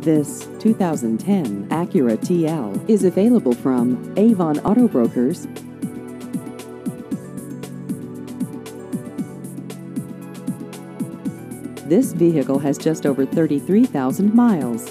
This 2010 Acura TL is available from Avon Auto Brokers. This vehicle has just over 33,000 miles.